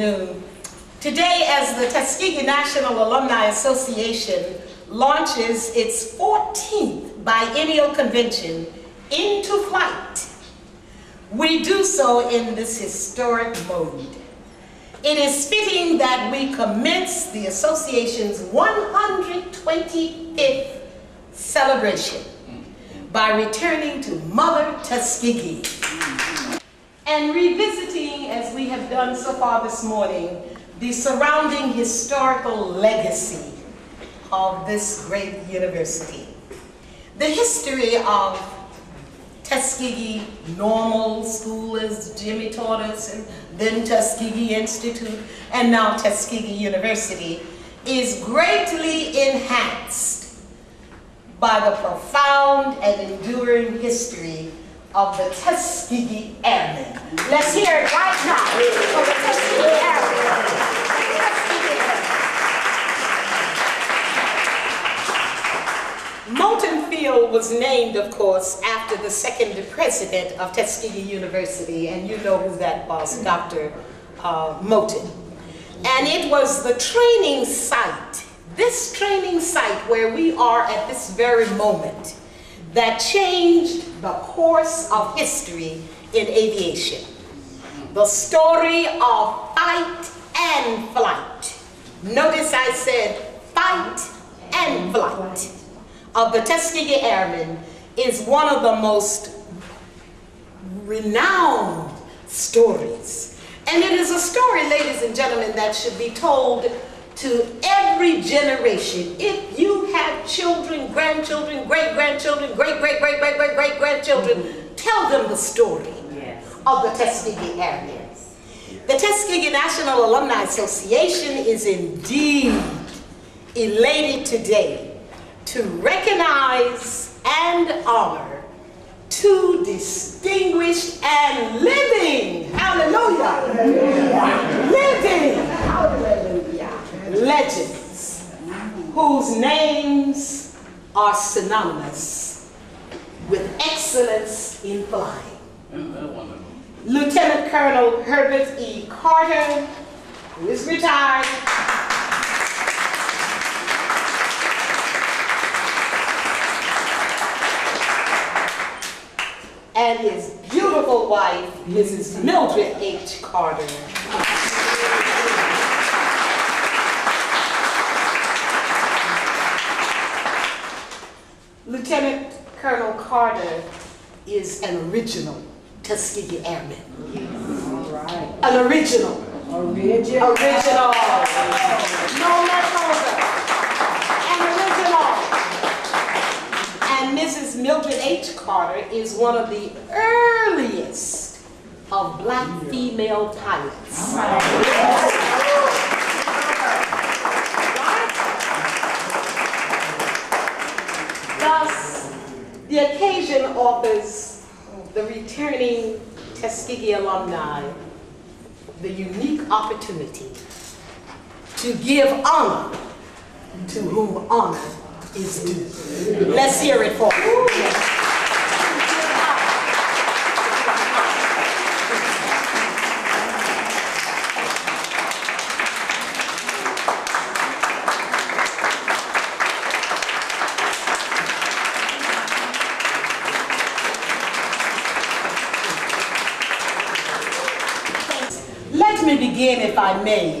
afternoon. Today, as the Tuskegee National Alumni Association launches its 14th biennial convention into flight, we do so in this historic mode. It is fitting that we commence the association's 125th celebration by returning to Mother Tuskegee and revisiting, have done so far this morning, the surrounding historical legacy of this great university. The history of Tuskegee Normal School, as Jimmy taught us, and then Tuskegee Institute, and now Tuskegee University, is greatly enhanced by the profound and enduring history of the Tuskegee Airmen. Let's hear it right now for the Tuskegee Airmen. Moton Field was named, of course, after the second president of Tuskegee University, and you know who that was, Dr. Uh, Moton. And it was the training site, this training site where we are at this very moment, that changed the course of history in aviation. The story of fight and flight. Notice I said fight and flight of the Tuskegee Airmen is one of the most renowned stories. And it is a story, ladies and gentlemen, that should be told to every generation. If you children, grandchildren, great-grandchildren, great-great-great-great-great-great-grandchildren, mm -hmm. tell them the story yes. of the Tuskegee Airmen. The Tuskegee National Alumni Association is indeed elated today to recognize and honor two distinguished and living, hallelujah, hallelujah. living, hallelujah, legends whose names are synonymous with excellence in flying. Lieutenant Colonel Herbert E. Carter, who is retired, and his beautiful wife, Mrs. Mildred H. Carter. Lieutenant Colonel Carter is an original Tuskegee Airman. All right. An original. Original. Original. No less older. Mrs. Mildred H. Carter is one of the earliest of black female pilots. Thus, the occasion offers the returning Tuskegee alumni the unique opportunity to give honor to whom honor is due. Let's hear it for Let me begin, if I may,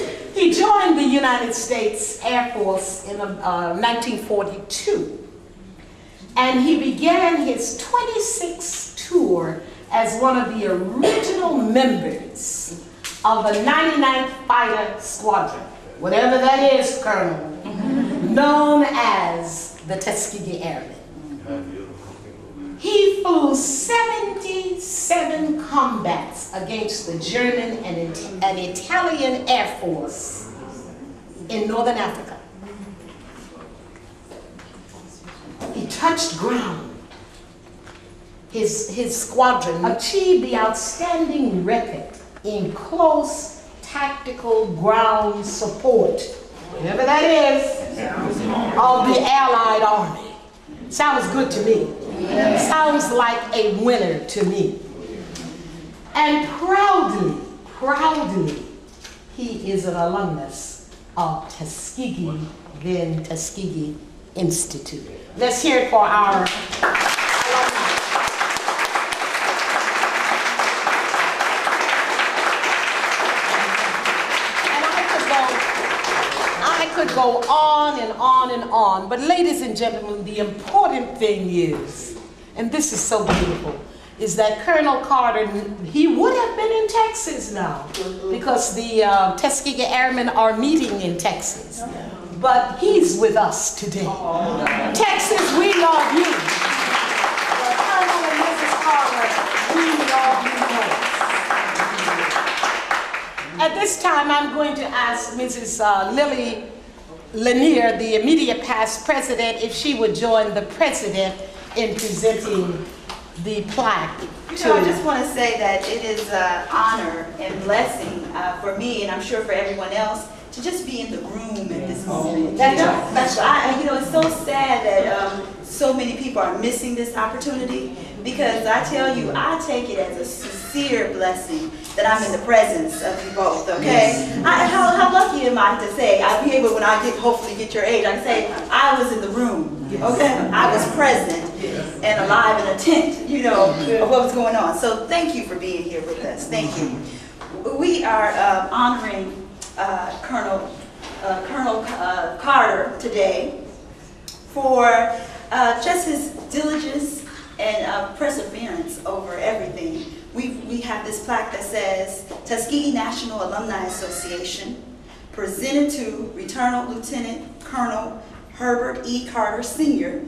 He joined the United States Air Force in uh, 1942. And he began his 26th tour as one of the original members of the 99th Fighter Squadron, whatever that is, Colonel, known as the Tuskegee Airmen. He flew 77 combats against the German and, and Italian Air Force in Northern Africa. He touched ground. His, his squadron achieved the outstanding record in close tactical ground support, whatever that is, of the Allied Army. Sounds good to me. Sounds like a winner to me. And proudly, proudly, he is an alumnus of Tuskegee, then Tuskegee Institute. Let's hear it for our. Go on and on and on, but ladies and gentlemen, the important thing is, and this is so beautiful, is that Colonel Carter, he would have been in Texas now because the uh, Tuskegee Airmen are meeting in Texas. But he's with us today. Texas, we love you. Colonel and Mrs. Carter, we love you most. At this time, I'm going to ask Mrs. uh, Lily Lanier, the immediate past president, if she would join the president in presenting the plaque. You know, I just want to say that it is an honor and blessing uh, for me, and I'm sure for everyone else, to just be in the room at this moment. That, that's, I, you know, it's so sad that um, so many people are missing this opportunity because I tell you, I take it as a sincere blessing that I'm in the presence of you both, okay? I, how, how lucky am I to say, I'll be able, when I get, hopefully get your age, I can say, I was in the room, okay? I was present and alive and attent, you know, of what was going on. So thank you for being here with us. Thank you. We are uh, honoring uh, Colonel uh, Colonel uh, Carter today for uh, just his diligence and uh, perseverance over everything. We, we have this plaque that says Tuskegee National Alumni Association presented to Returnal Lieutenant Colonel Herbert E. Carter Sr.,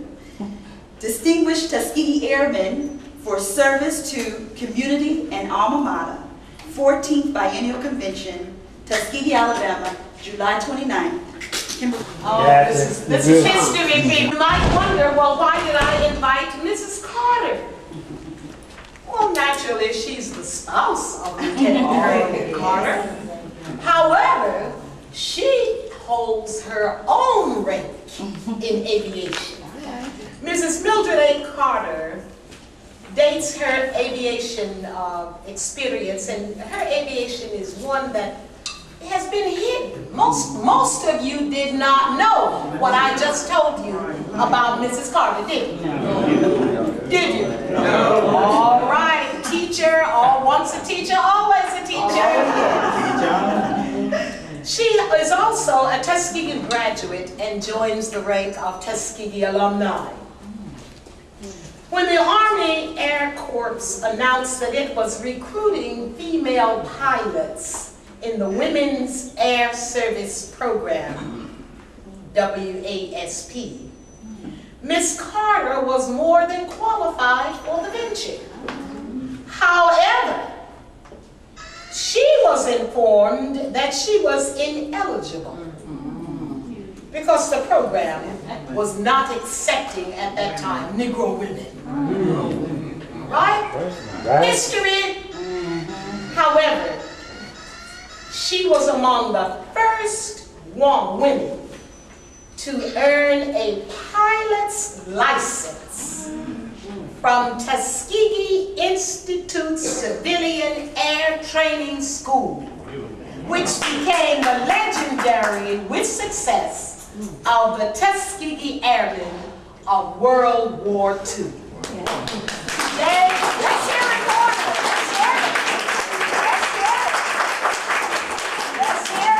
Distinguished Tuskegee Airman for service to community and alma mater, 14th Biennial Convention, Tuskegee, Alabama, July 29th. Kimberly. Oh, Yeah, this is, this it's is good. history. You might wonder, well, why did I invite Mrs. Carter? Well, naturally, she's the spouse of Lieutenant Colonel Carter. However, she holds her own rank in aviation. Mrs. Mildred A. Carter dates her aviation uh, experience, and her aviation is one that has been hidden. Most, most of you did not know what I just told you about Mrs. Carter, did you? Did you? No. All right, teacher, or once a teacher, always a teacher. She is also a Tuskegee graduate and joins the rank of Tuskegee alumni. When the Army Air Corps announced that it was recruiting female pilots in the Women's Air Service Program, WASP, Miss Carter was more than qualified for the venture. However, she was informed that she was ineligible because the program was not accepting at that time Negro women. Right? History, however, she was among the first one women to earn a pilot's license from Tuskegee Institute Civilian Air Training School, which became the legendary, with success, of the Tuskegee Airmen of World War II. Let's hear it, Gordon. Let's hear it. Let's hear it. Let's hear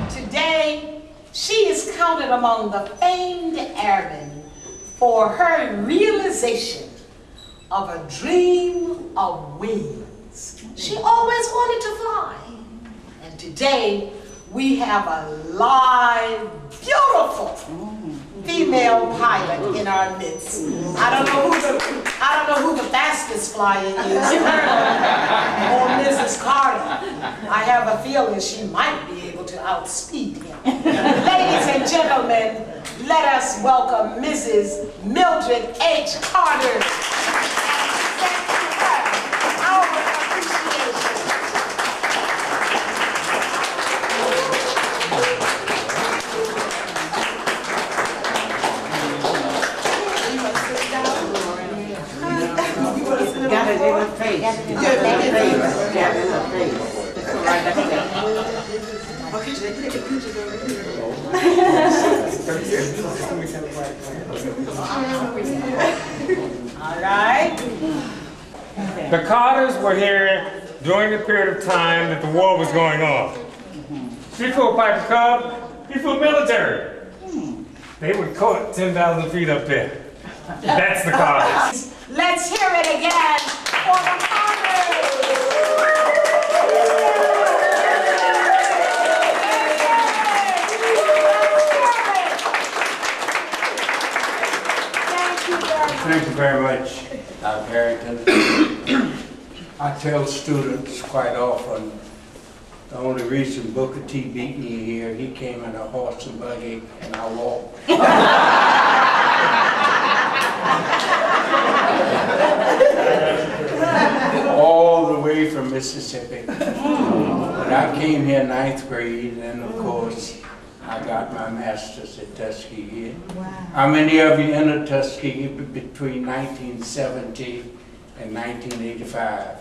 it. Today, she is counted among the famed airmen for her realization of a dream of wings. She always wanted to fly. And today, we have a live, beautiful female pilot in our midst. I don't know who the, I don't know who the fastest flyer is, or Mrs. Carter. I have a feeling she might be able to outspeed him. Ladies and gentlemen, let us welcome Mrs. Mildred H. Carter. Her? Got it in her face. Got it in her face. It's all right, that's it. All right? The Carters were here during the period of time that the war was going on. She flew Piper Cub, he flew military. They were caught 10,000 feet up there. That's the Carters. Let's hear it again very much. Dr. Harrington. I tell students quite often, the only reason Booker T beat me here, he came in a horse and buggy and I walked. All the way from Mississippi. But I came here ninth grade and of course, I got my master's at Tuskegee. How many of you entered Tuskegee between 1970 and 1985?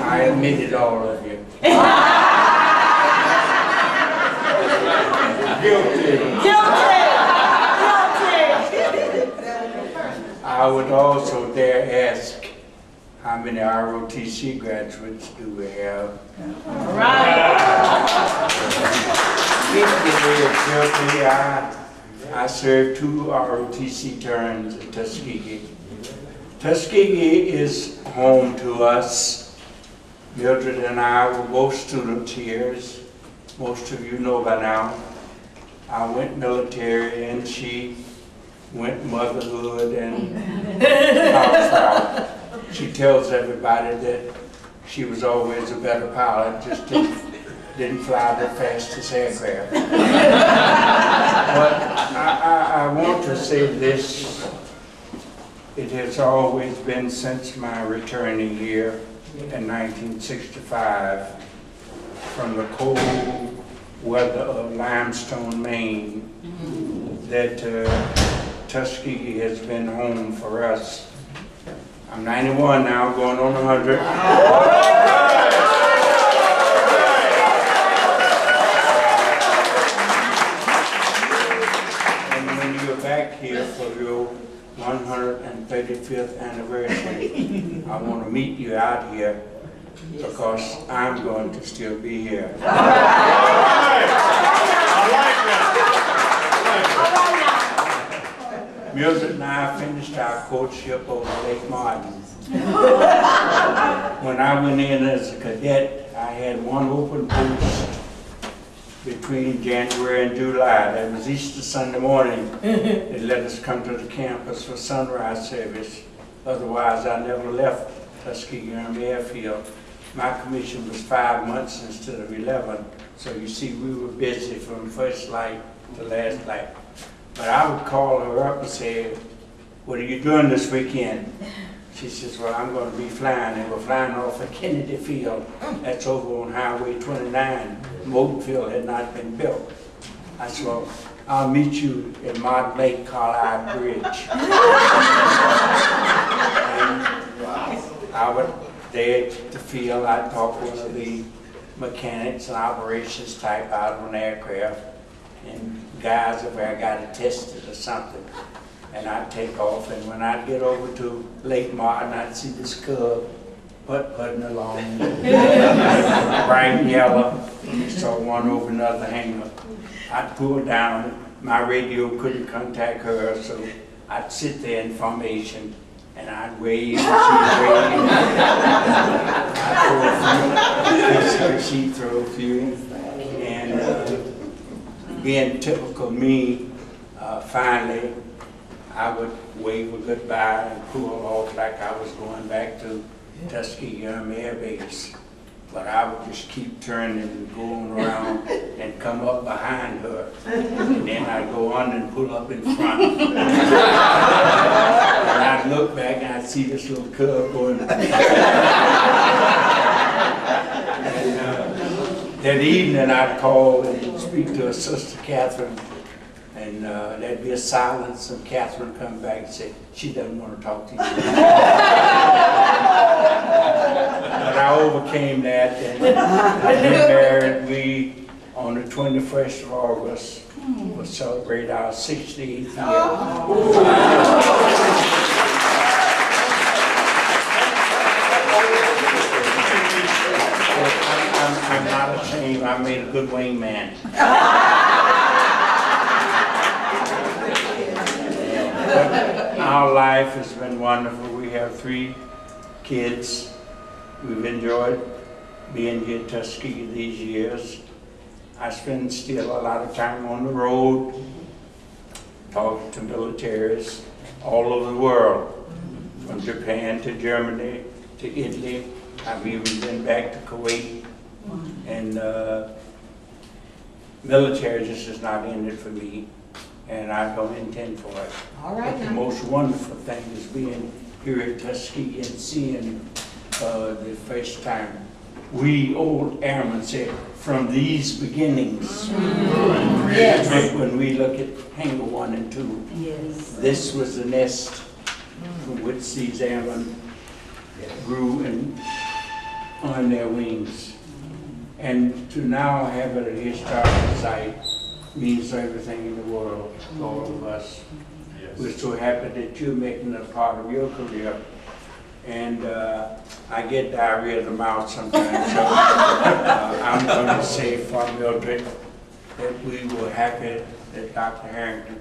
I admitted all of you. Guilty. Guilty. Guilty! I would also dare ask, how many ROTC graduates do we have? Guilty! Right. Guilty, I, I served two ROTC terms at Tuskegee. Tuskegee is home to us. Mildred and I were both students here, as most of you know by now. I went military and she went motherhood and housewife. She tells everybody that she was always a better pilot, just didn't, didn't fly the fastest aircraft. But I, I, I want to say this, it has always been since my returning here in 1965 from the cold weather of Limestone, Maine, that uh, Tuskegee has been home for us. I'm 91 now, going on 100. And when you're back here for your 135th anniversary, I want to meet you out here because I'm going to still be here. Mildred and I finished our courtship over Lake Martin. When I went in as a cadet, I had one open post between January and July. That was Easter Sunday morning. They let us come to the campus for sunrise service. Otherwise, I never left Tuskegee Army Airfield. My commission was five months instead of 11. So you see, we were busy from first light to last light. But I would call her up and say, what are you doing this weekend? She says, well, I'm gonna be flying, and we're flying off of Kennedy Field. That's over on Highway 29. Moton Field had not been built. I said, well, I'll meet you at Martin Lake Carlisle Bridge. And I would, there at the field, I'd talk with one of the mechanics and operations type out on aircraft. And guys, if I got it tested or something, and I'd take off, and when I'd get over to Lake Martin, I'd see this cub putt-putting along, bright yellow, saw one over another hangar. I'd pull down, my radio couldn't contact her, so I'd sit there in formation, and I'd wave, and she'd wave. I'd throw a few, she'd throw a few, being typical me, uh, finally, I would wave a goodbye and cool off like I was going back to Tuskegee Air Base. But I would just keep turning and going around and come up behind her. And then I'd go on and pull up in front. And I'd look back and I'd see this little cub going. And, uh, That evening, I'd call and speak to her sister Catherine, and uh, there'd be a silence, and Catherine would come back and say, she doesn't want to talk to you. But I overcame that, and I've married. We, on the 21st of August, will celebrate our 68th year. I'm, a good wingman. Our life has been wonderful, we have three kids. We've enjoyed being here in Tuskegee these years. I spend still a lot of time on the road, talking to militaries all over the world, from Japan to Germany to Italy. I've even been back to Kuwait. And uh, military just is not in it for me, and I don't intend for it. All right. But the now. most wonderful thing is being here at Tuskegee and seeing uh, the first time. We old airmen said, from these beginnings. Yes. When we look at hangar one and two, Yes. this was the nest from which these airmen grew and on their wings. And to now have it a historical site means everything in the world to all of us. We're so happy that you're making it a part of your career. And uh, I get diarrhea of the mouth sometimes, so uh, I'm going to say for Mildred that we were happy that Dr. Harrington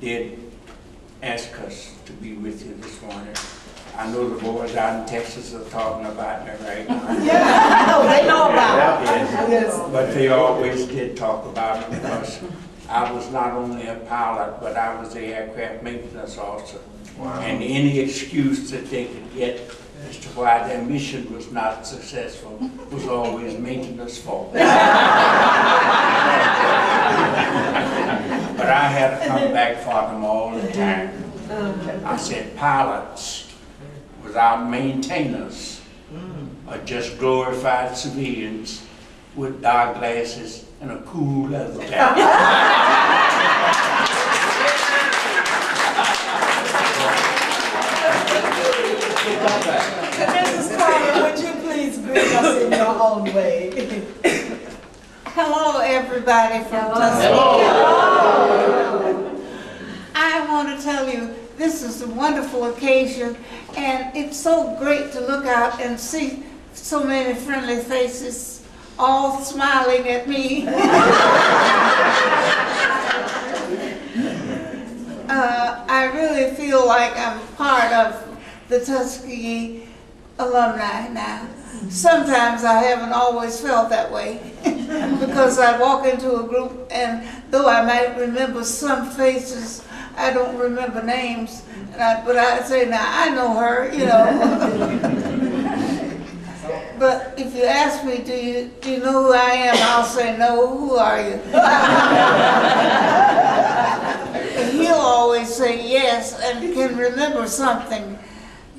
did ask us to be with you this morning. I know the boys out in Texas are talking about me right now. Oh, they know about it. Yes. But they always did talk about it because I was not only a pilot, but I was the aircraft maintenance officer. And any excuse that they could get as to why their mission was not successful was always maintenance fault. But I had to come back for them all the time. I said, pilots without maintainers are just glorified civilians with dark glasses and a cool leather jacket. Mrs. Carter, would you please greet us in your own way? Hello, everybody from Tuskegee. I want to tell you, this is a wonderful occasion, and it's so great to look out and see so many friendly faces, all smiling at me. Uh, I really feel like I'm part of the Tuskegee alumni now. Sometimes I haven't always felt that way because I walk into a group and though I might remember some faces, I don't remember names. I, but I say, now I know her, you know. but if you ask me, do you, do you know who I am? I'll say, no, who are you? He'll always say yes and can remember something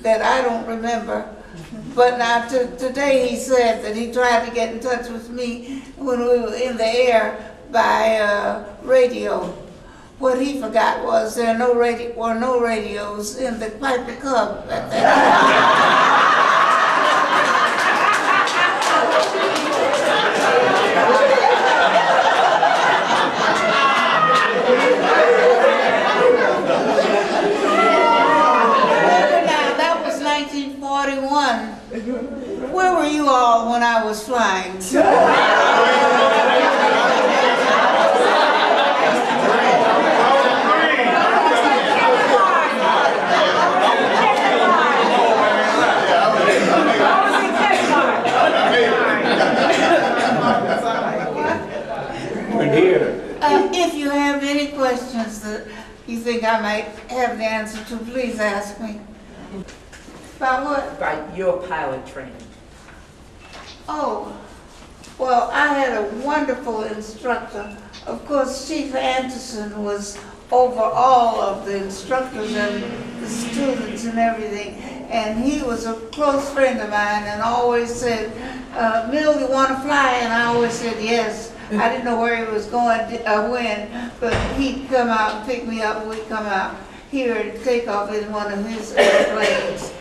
that I don't remember. But now to, today he said that he tried to get in touch with me when we were in the air by uh, radio. What he forgot was there no radio, were no radios in the Piper Cub at that time. 41, where were you all when I was flying? Uh, if you have any questions that you think I might have the answer to, please ask me. About what? About your pilot training. Oh, well, I had a wonderful instructor. Of course, Chief Anderson was over all of the instructors and the students and everything. And he was a close friend of mine and always said, uh, Mill, you want to fly? And I always said yes. I didn't know where he was going, uh, when, but he'd come out and pick me up and we'd come out here and take off in one of his airplanes.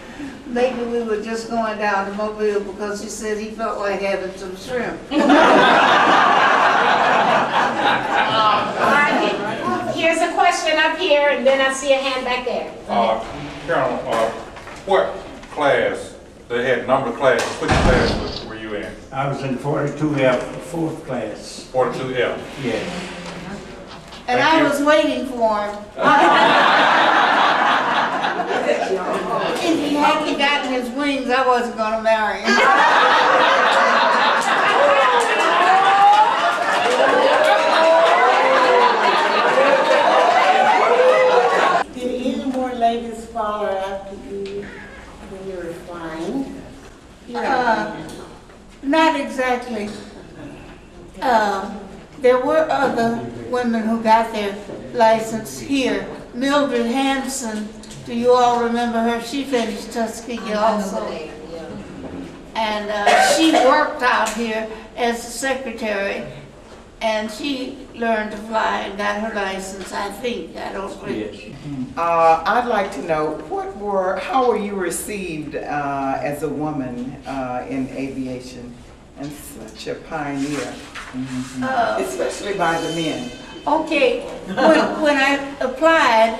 Maybe we were just going down to Mobile because he said he felt like having some shrimp. All right, here's a question up here, and then I see a hand back there. Uh, Colonel, uh, what class, they had number of classes, which class were you in? I was in forty-two F, fourth class, Forty-two F? yes. And Thank I you. was waiting for him. If he hadn't gotten his wings, I wasn't gonna marry him. Did any more ladies follow after you when you were flying? Uh, Not exactly. Uh, There were other women who got their license here. Mildred Hanson, do you all remember her? She finished Tuskegee also. And uh, she worked out here as a secretary, and she learned to fly and got her license, I think. I don't really. Yes. Uh, I'd like to know, what were, how were you received uh, as a woman uh, in aviation and such a pioneer, Uh, especially by the men? Okay, when, when I applied,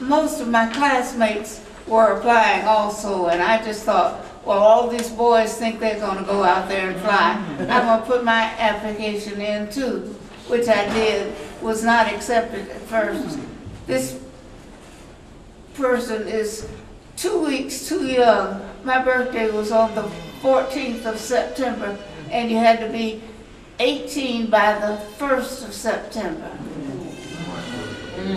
most of my classmates were applying also, and I just thought, well, all these boys think they're gonna go out there and fly. I'm gonna put my application in too, which I did, was not accepted at first. This person is two weeks too young. My birthday was on the fourteenth of September, and you had to be 18 by the 1st of September.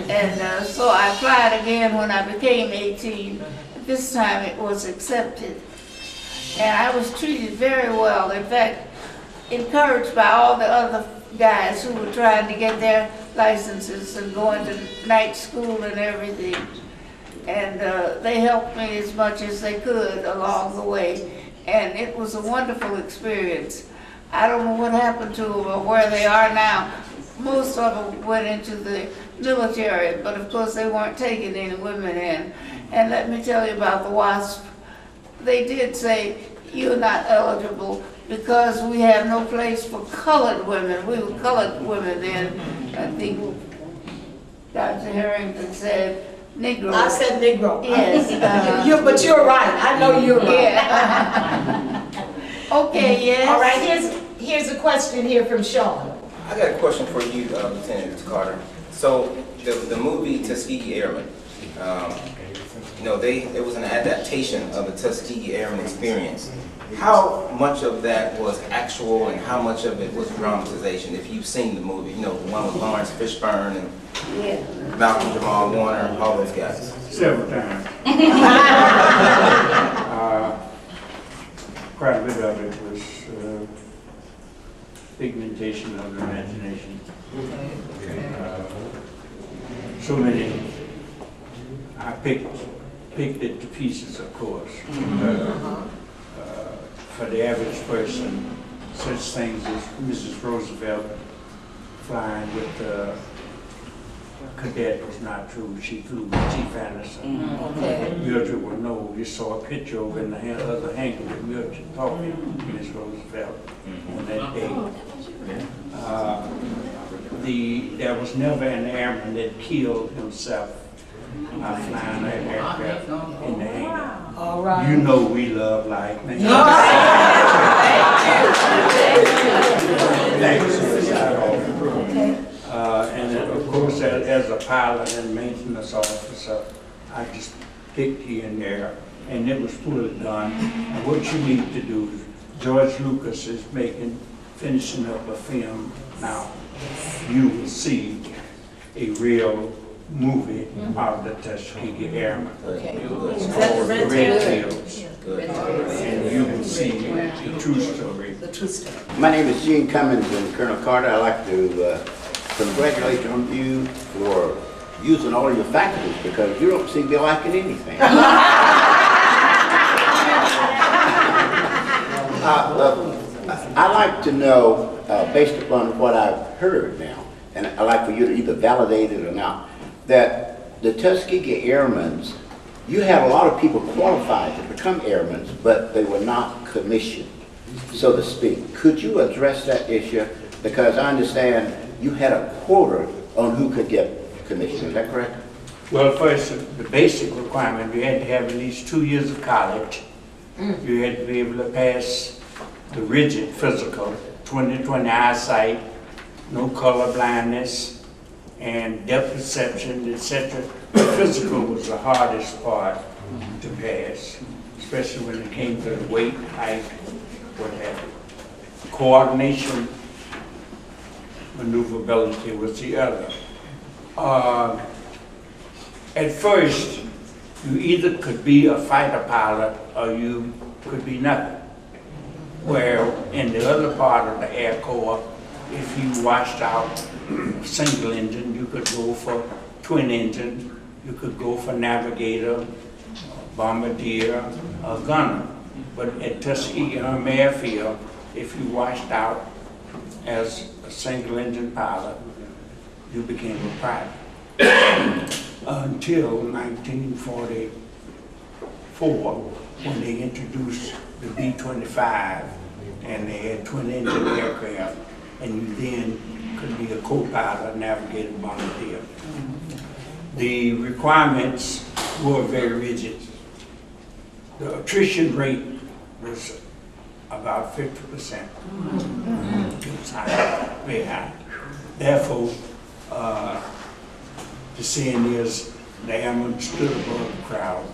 And uh, so I applied again when I became 18. This time it was accepted. And I was treated very well. In fact, encouraged by all the other guys who were trying to get their licenses and going to night school and everything. And uh, they helped me as much as they could along the way. And it was a wonderful experience. I don't know what happened to them or where they are now. Most of them went into the military, but of course they weren't taking any women in. And let me tell you about the WASP. They did say, you're not eligible because we have no place for colored women. We were colored women then. I think Dr. Harrington said Negro. I said Negro. Yes, uh, You, but you're right, I know you're right. Yeah. Okay, yes. All right, here's, here's a question here from Sean. I got a question for you, uh, Lieutenant Carter. So, the, the movie Tuskegee Airmen, um, you know, they, it was an adaptation of the Tuskegee Airmen experience. How much of that was actual and how much of it was dramatization, if you've seen the movie? You know, the one with Laurence Fishburne and Yeah. Malcolm Jamal Warner, all those guys. Several times. Uh, Quite a bit of it was uh, pigmentation of the imagination. Uh, So many, I picked, picked it to pieces, of course. Uh, uh, For the average person, such things as Mrs. Roosevelt flying with the cadet was not true. She flew with Chief Anderson. Okay. Mildred will know, you saw a picture over in the hand- other hangar with Mildred talking to Miss Roosevelt on that day. Uh, The, there was never an airman that killed himself by flying that aircraft in the hangar. All right. You know we love life, man. Thank you. Uh, and then, of course, as, as a pilot and maintenance officer, I just picked here and there, and it was fully done. And what you need to do, George Lucas is making, finishing up a film now. You will see a real movie of the Tuskegee Airmen. Okay. It's Is that the called Red Red Tail? Tails, and you will see the true story. The true story. My name is Gene Cummins and Colonel Carter, I'd like to uh, congratulate you for using all your faculties because you don't seem to be liking anything. Uh, uh, I'd like to know, uh, based upon what I've heard now, and I'd like for you to either validate it or not, that the Tuskegee Airmen, you had a lot of people qualified to become airmen, but they were not commissioned, so to speak. Could you address that issue? Because I understand you had a quota on who could get commissioned, is that correct? Well, first, the basic requirement, you had to have at least two years of college. You had to be able to pass the rigid physical, 20/20 eyesight, no color blindness, and depth perception, etc. The physical was the hardest part to pass, especially when it came to the weight, height, what have you. Coordination, maneuverability was the other. Uh, at first, you either could be a fighter pilot or you could be nothing. Where in the other part of the Air Corps, if you washed out single engine, you could go for twin engine, you could go for navigator, bombardier, or gunner. But at Tuskegee Army Airfield, if you washed out as a single engine pilot, you became a private until 1944, when they introduced the B-25, and they had twin-engine aircraft, and you then could be a co-pilot, navigator, bombardier. The requirements were very rigid. The attrition rate was about 50%. It was high, very high. Therefore, uh, the saying is, the airmen stood above the crowd.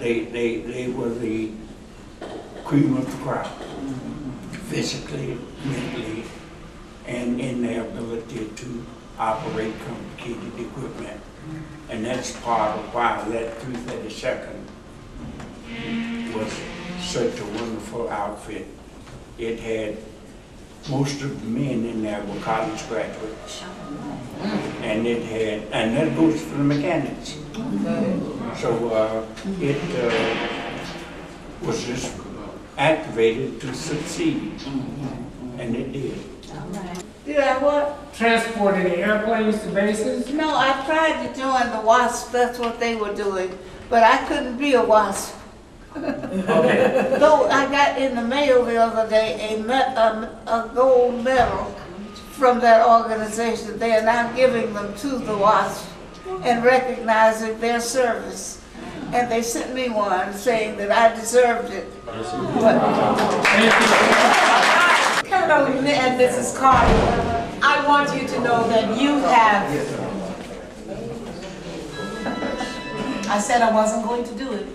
They, they, they were the cream of the crop, mm-hmm. physically, mentally, and in their ability to operate complicated equipment. And that's part of why that 332nd was such a wonderful outfit. It had, most of the men in there were college graduates. Oh. And it had, and that goes for the mechanics. So, uh, it, uh, was just activated to succeed, and it did. Did I what? Transporting airplanes to bases? No, I tried to join the WASP, that's what they were doing, but I couldn't be a WASP. Okay. Though I got in the mail the other day a, me- a, a gold medal from that organization. They are now giving them to the WASP and recognizing their service. And they sent me one saying that I deserved it. Colonel and Mrs. Carter, I want you to know that you have, I said I wasn't going to do it.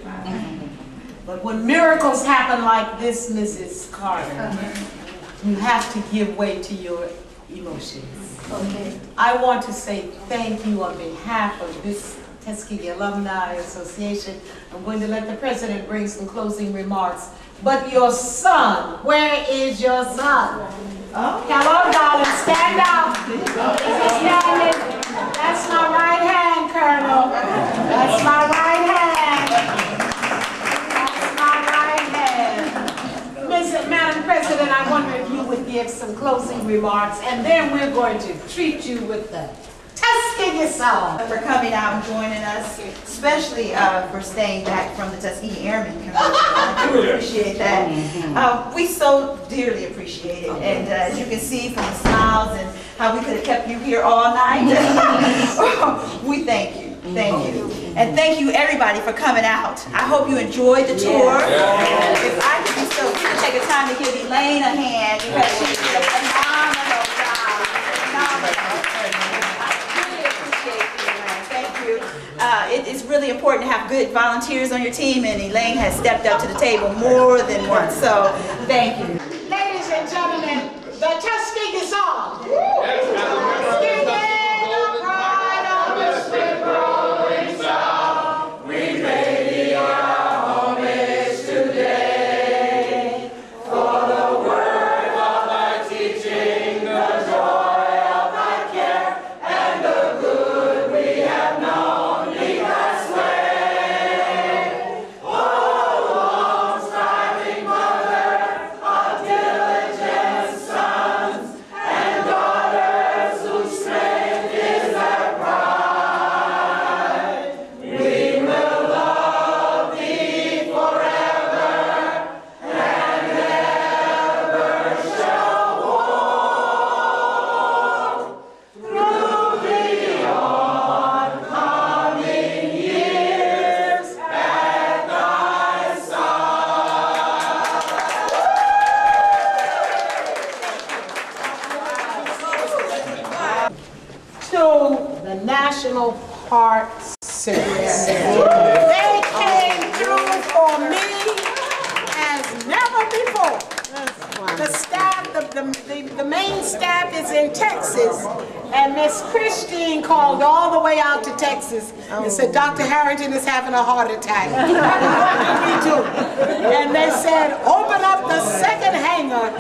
But when miracles happen like this, Mrs. Carter, you have to give way to your emotions. Okay. I want to say thank you on behalf of this Tuskegee Alumni Association. I'm going to let the president bring some closing remarks. But your son, where is your son? Oh. Hello, darling, stand up. That's my right hand, Colonel. That's my right hand. Madam President, I wonder if you would give some closing remarks, and then we're going to treat you with the Tuskegee song. for coming out and joining us, especially uh, for staying back from the Tuskegee Airmen Convention. I do appreciate that. Uh, We so dearly appreciate it, and uh, as you can see from the smiles and how we could have kept you here all night, we thank you, thank you. And thank you, everybody, for coming out. I hope you enjoyed the tour. If I could be so, we could take a time to give Elaine a hand, because she did a phenomenal job. Phenomenal. Really appreciate you, Elaine. Thank you. Uh, it is really important to have good volunteers on your team, and Elaine has stepped up to the table more than once, so thank you. Ladies and gentlemen, the Tuskegee song. Texas and oh. said, Dr. Harrington is having a heart attack. Me too. And they said, open up the second hangar